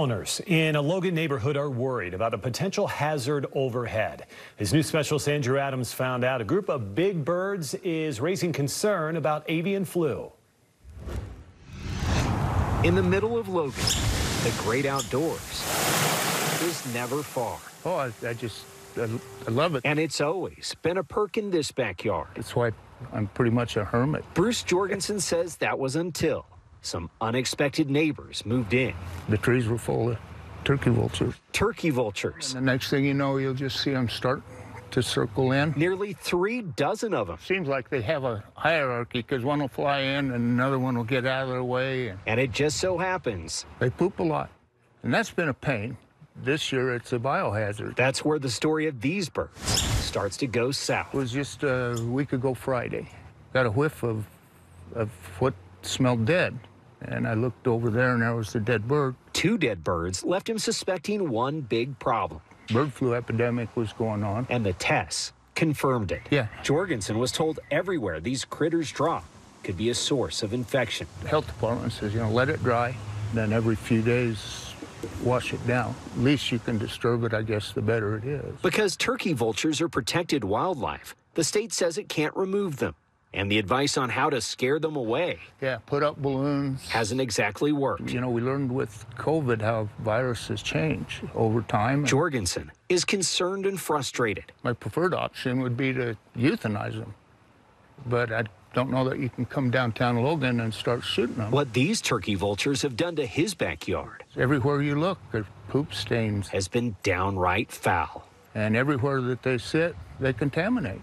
Owners in a Logan neighborhood are worried about a potential hazard overhead. His new specialist Andrew Adams found out a group of big birds is raising concern about avian flu. In the middle of Logan, the great outdoors is never far. Oh, I, I just, I, I love it. And it's always been a perk in this backyard. That's why I'm pretty much a hermit. Bruce Jorgensen says that was until some unexpected neighbors moved in. The trees were full of turkey vultures. Turkey vultures. And the next thing you know, you'll just see them start to circle in. Nearly three dozen of them. Seems like they have a hierarchy because one will fly in and another one will get out of their way. And And it just so happens they poop a lot. And that's been a pain. This year, it's a biohazard. that's where the story of these birds starts to go south. It was just a week ago Friday. Got a whiff of, of what smelled dead. And I looked over there and there was the dead bird. Two dead birds left him suspecting one big problem, Bird flu epidemic was going on. and the tests confirmed it. Yeah. Jorgensen was told everywhere these critters drop could be a source of infection. The health department says, you know, let it dry. Then every few days, wash it down. least you can disturb it, I guess, the better it is. Because turkey vultures are protected wildlife, the state says it can't remove them. And the advice on how to scare them away Yeah, put up balloons. hasn't exactly worked. You know, we learned with COVID how viruses change over time. Jorgensen is concerned and frustrated. My preferred option would be to euthanize them. But I don't know that you can come downtown Logan and start shooting them. What these turkey vultures have done to his backyard Everywhere you look, there's poop stains. has been downright foul. And everywhere that they sit, they contaminate.